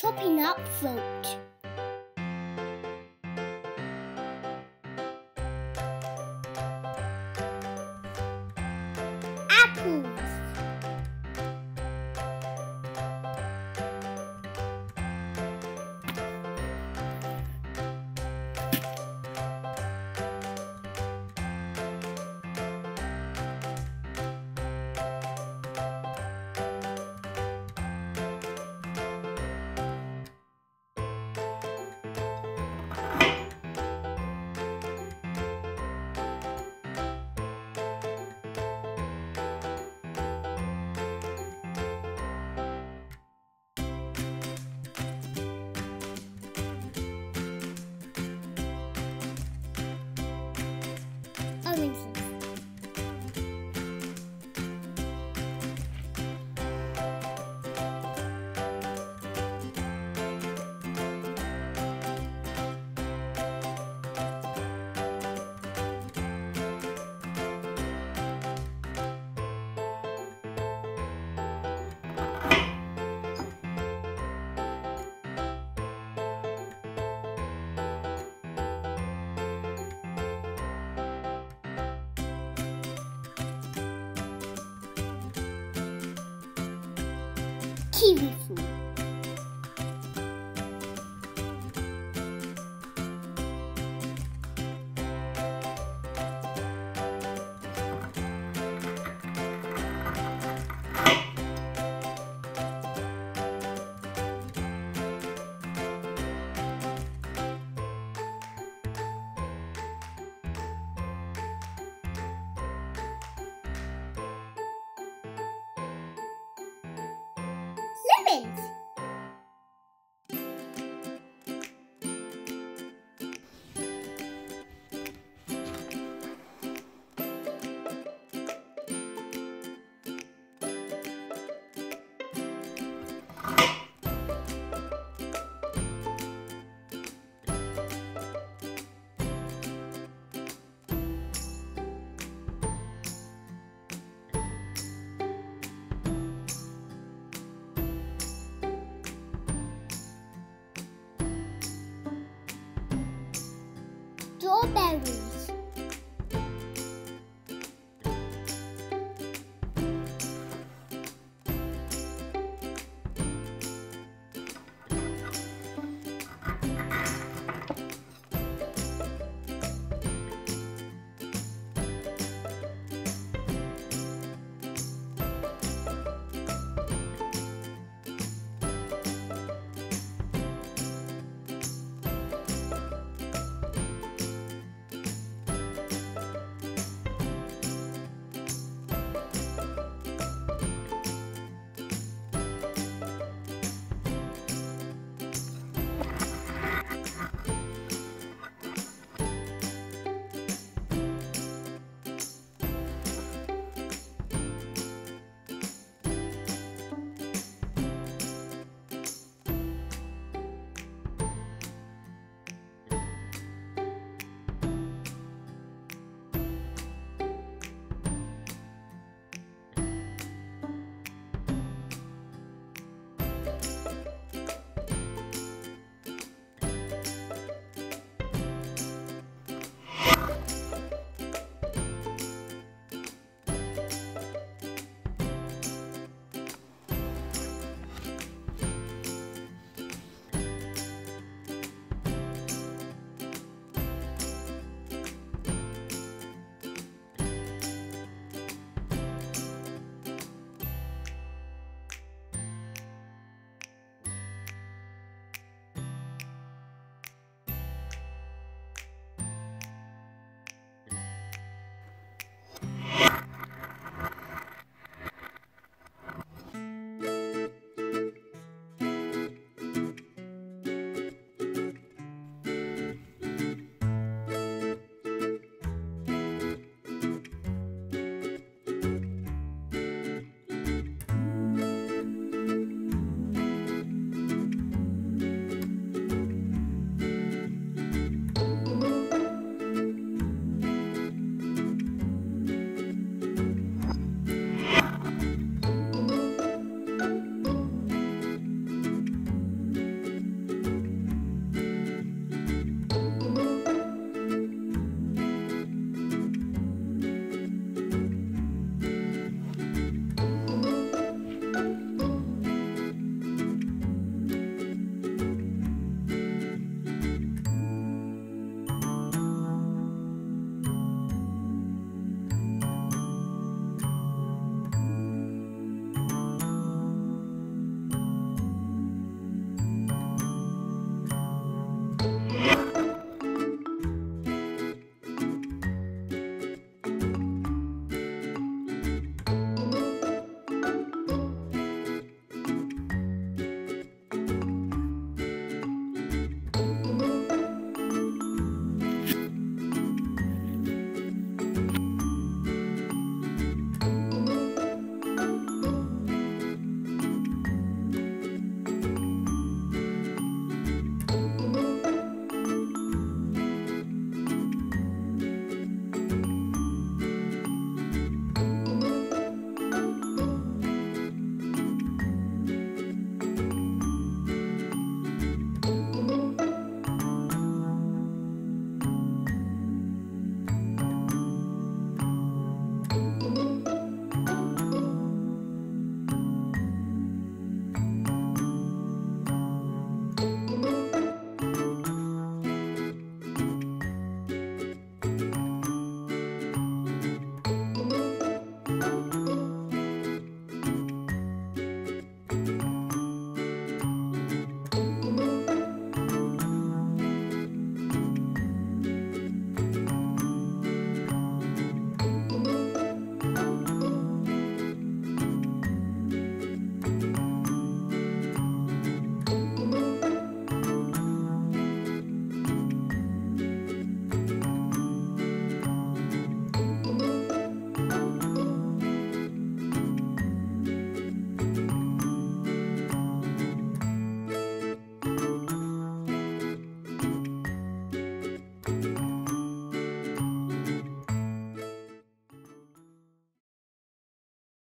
chopping up fruit. Kiwi fruit. Lemons. を